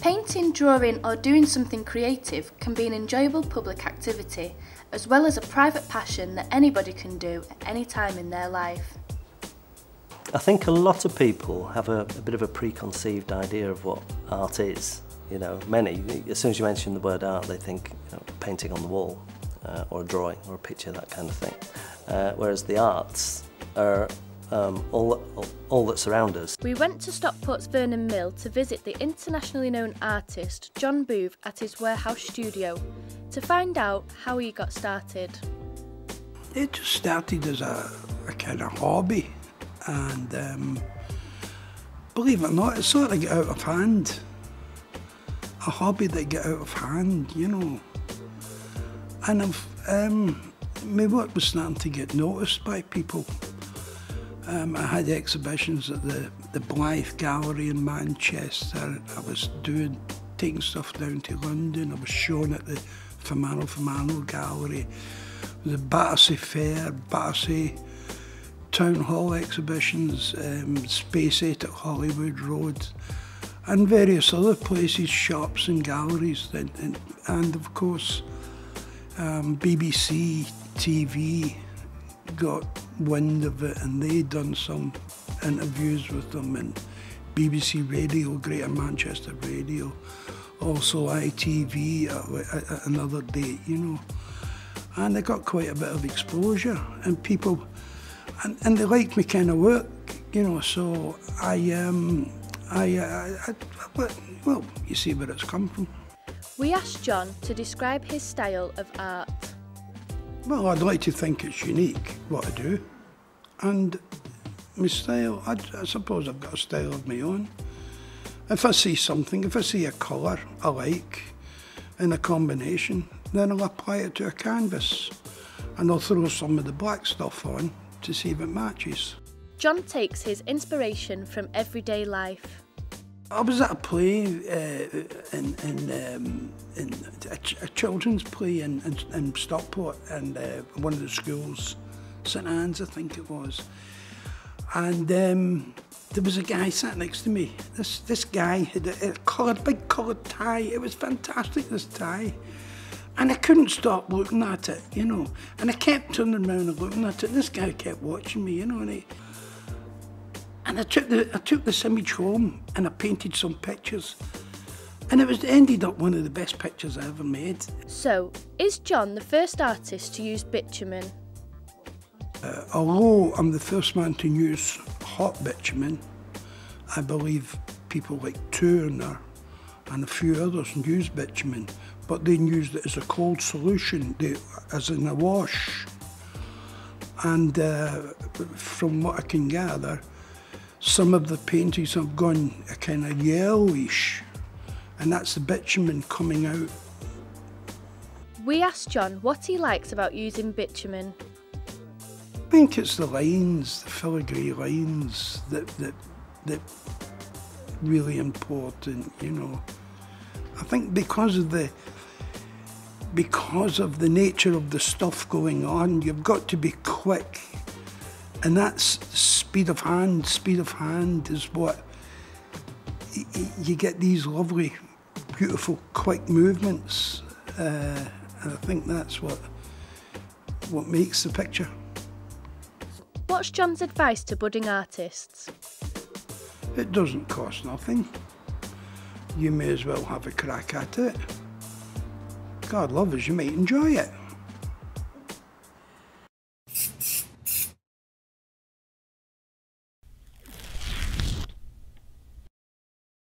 Painting, drawing or doing something creative can be an enjoyable public activity as well as a private passion that anybody can do at any time in their life. I think a lot of people have a, a bit of a preconceived idea of what art is. You know, many, as soon as you mention the word art, they think you know, painting on the wall uh, or a drawing or a picture, that kind of thing. Uh, whereas the arts are um, all, all, all that surround us. We went to Stockport's Vernon Mill to visit the internationally known artist John Booth at his warehouse studio to find out how he got started. It just started as a, a kind of hobby and um, believe it or not, it sort of get out of hand. A hobby that get out of hand, you know. And I've, um, my work was starting to get noticed by people. Um, I had exhibitions at the, the Blythe Gallery in Manchester. I was doing, taking stuff down to London. I was shown at the Fermanagh Fermanagh Gallery. The Battersea Fair, Battersea town hall exhibitions, um, Space 8 at Hollywood Road, and various other places, shops and galleries, and, and, and of course um, BBC TV got wind of it and they done some interviews with them and BBC Radio, Greater Manchester Radio, also ITV at, another date, you know. And they got quite a bit of exposure and people and, and they liked my kind of work, you know. So I, um, I, I, I, well, you see where it's come from. We asked John to describe his style of art. Well, I'd like to think it's unique what I do, and my style. I, I suppose I've got a style of my own. If I see something, if I see a colour I like in a combination, then I'll apply it to a canvas and I'll throw some of the black stuff on to see if it matches. John takes his inspiration from everyday life. I was at a play uh, in, in, um, in a, ch a, children's play in, in, in Stockport and uh, one of the schools, St Anne's I think it was. And um, there was a guy sat next to me. This, this guy had a, a coloured, big coloured tie. It was fantastic, this tie. And I couldn't stop looking at it, you know. And I kept turning around and looking at it. This guy kept watching me, you know. And, he, and I took the I took this image home and I painted some pictures. And it was ended up one of the best pictures I ever made. So, is John the first artist to use bitumen? Uh, although I'm the first man to use hot bitumen, I believe people like Turner and a few others use bitumen but they used it as a cold solution, as in a wash. And uh, from what I can gather, some of the paintings have gone a kind of yellowish, and that's the bitumen coming out. We asked John what he likes about using bitumen. I think it's the lines, the filigree lines that that that really important, you know. I think because of the because of the nature of the stuff going on, you've got to be quick. And that's speed of hand. Speed of hand is what you get these lovely, beautiful, quick movements. Uh, and I think that's what what makes the picture. What's John's advice to budding artists? It doesn't cost nothing. You may as well have a crack at it. God love us, you might enjoy it.